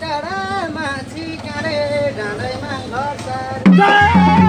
टाढामा माथि डाँडैमा घर